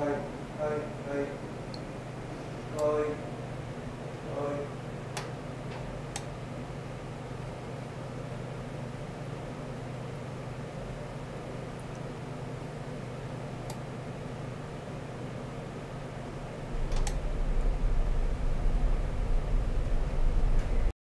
ơi ơi ơi. Ơi.